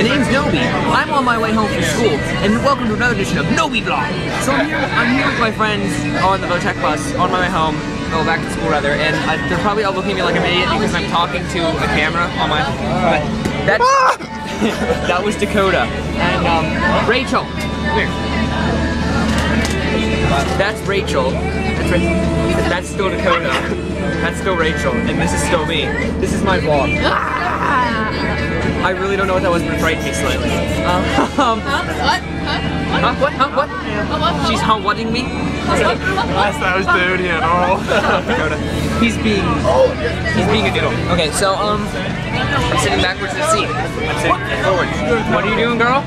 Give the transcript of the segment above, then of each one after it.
The name's Nobi. I'm on my way home from school, and welcome to another edition of Nobi Vlog. So I'm here, I'm here with my friends on the Votech bus on my way home, oh, back to school rather, and I, they're probably all looking at me like an idiot because I'm talking to a camera on my. But that's that was Dakota and um, Rachel. Here. That's Rachel. That's, Ra- that's still Dakota. That's still Rachel, and this is still me. This is my vlog. I really don't know what that was, but it frightened me slightly. Um, Huh? What? Huh? huh? What? Huh? What? What? She's huh whatting me? That's that was dirty at all. He's being he's being a doodle. Okay, so um I'm sitting backwards in the seat. I'm sitting forward. What are you doing, girl?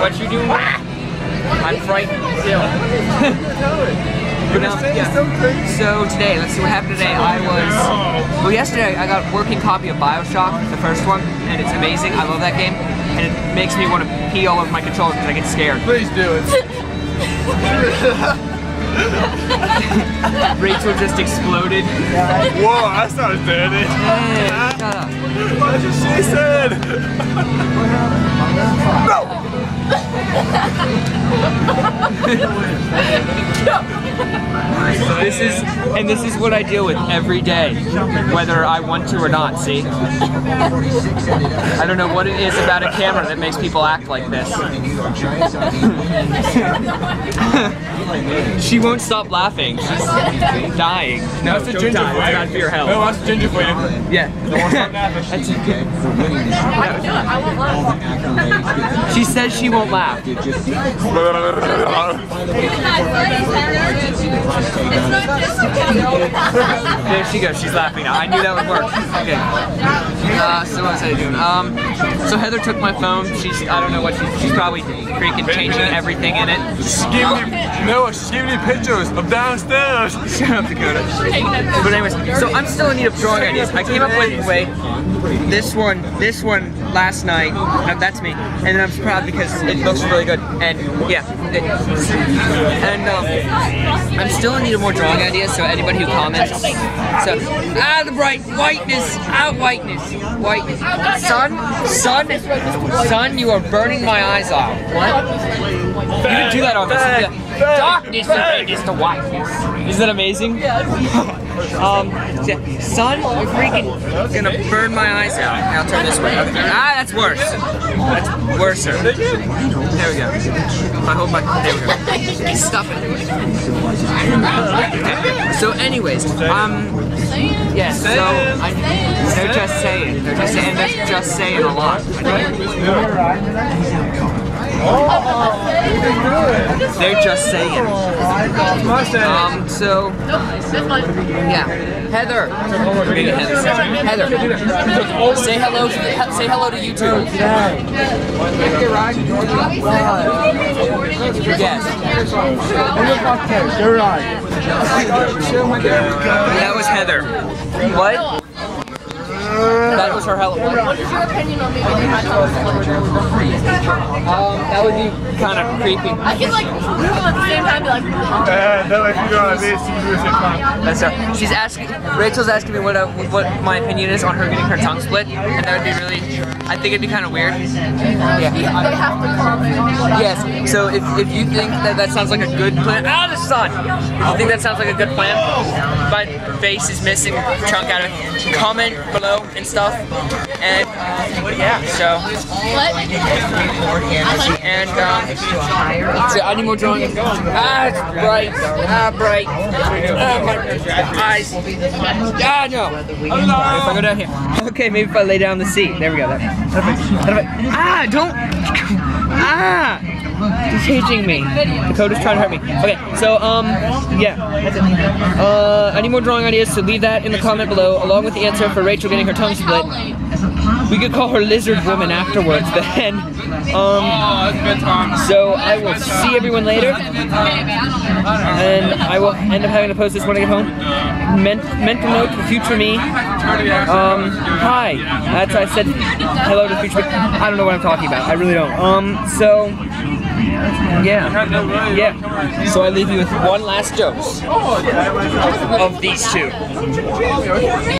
What you doing? I'm frightened still. but um, yeah. So today, let's see what happened today. I was well yesterday I got a working copy of Bioshock, the first one, and it's amazing. I love that game. And it makes me want to pee all over my controller because I get scared. Please do it. Rachel just exploded. Whoa, that sounds dirty. Hey, shut up. That's what she said. This is, and this is what I deal with every day, whether I want to or not, see? I don't know what it is about a camera that makes people act like this. she won't stop laughing. She's dying. No, That's a ginger for you. It's bad for your health. No, that's a ginger for you. Yeah. That's I can do it. I won't laugh. She says she won't laugh. It's not just. There she goes. She's laughing now. I knew that would work. Okay. Uh, so what was I doing? Um, so Heather took my phone. She's I don't know what she's, she's probably freaking changing everything in it. She's giving me, no, she's giving me pictures of downstairs. Shut up, Dakota. But anyways, so I'm still in need of drawing ideas. I came up with wait, this one, this one last night. No, that's me, and then I'm proud because it looks really good. And yeah, it, and um, I'm still in need of more drawing ideas. So anybody who comments, so ah the bright whiteness, ah whiteness, whiteness, sun, sun, sun, you are burning my eyes off. What? You didn't do that on this. Darkness is the whiteness. Isn't that amazing? um, sun, you're freaking gonna burn my eyes out. Now turn this way. Ah, that's worse. That's worse. There we go. I hope my. There we go. Stop it. So, anyways, um, yeah. So I, they're just saying. They're just saying. They're just saying a lot. They're just saying. Um, so, yeah. Heather. Maybe Heather. Heather. Say hello to say hello to YouTube. Yes. That was Heather. What? That was her hello. What is your opinion on me when you had Um, that would be kind of creepy. I can like move at the same time and be like, Uh, no, if you go like this, you do it. That's her. She's asking. Rachel's asking me what uh, what my opinion is on her getting her tongue split, and that would be really. I think it'd be kind of weird. Yeah. they have to comment on what I Yes. So if, if you think that that sounds like a good plan, ah, the sun. If you think that sounds like a good plan, my face is missing a chunk out of it. Comment below and stuff. And yeah. So What? and um, so I need more drawing. Ah, it's bright. Ah, bright. Ah, my eyes. Ah, no. If I go down here. Okay, maybe if I lay down the seat. There we go. That-. Perfect. Ah, don't. Ah. He's hitting me. Dakota's trying to hurt me. Okay, so um, yeah. Uh, any more drawing ideas, so leave that in the comment below, along with the answer for Rachel getting her tongue split. We could call her Lizard Woman afterwards, then. Um, so I will see everyone later, and I will end up having to post this when I get home. Men- mental note for future me. Um, hi. That's I said hello to future me. I don't know what I'm talking about. I really don't. Um, so yeah, yeah. So I leave you with one last dose of these two.